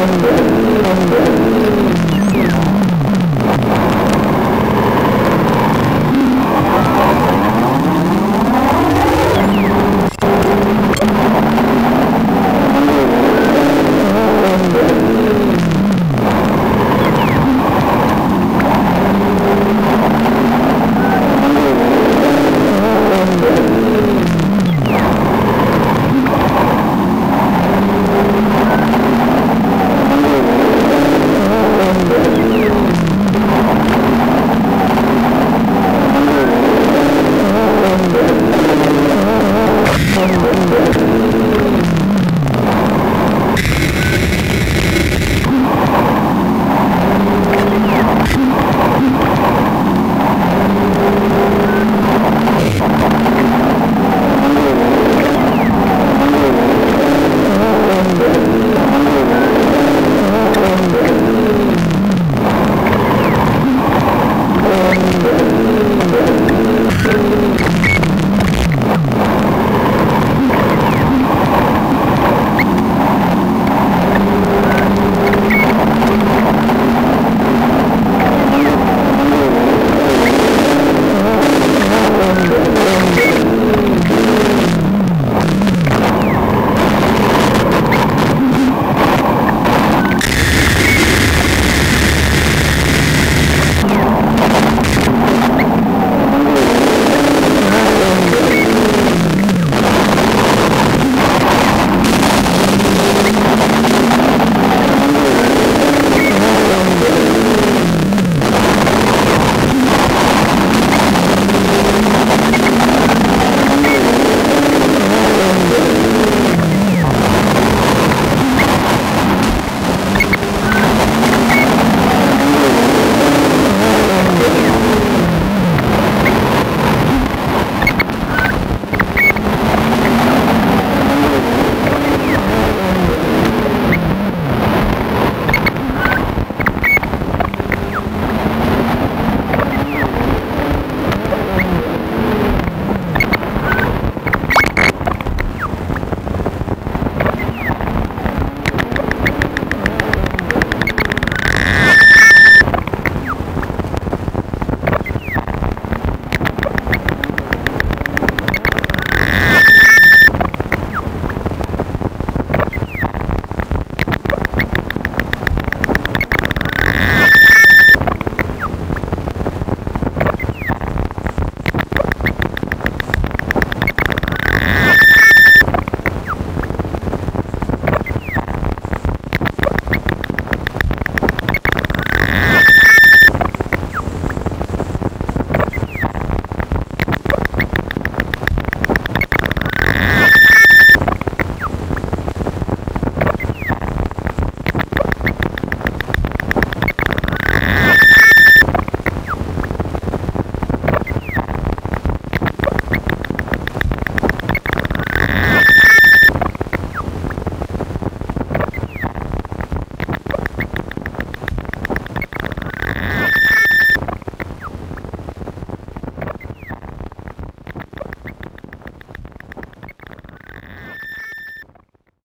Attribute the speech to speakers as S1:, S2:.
S1: Amen.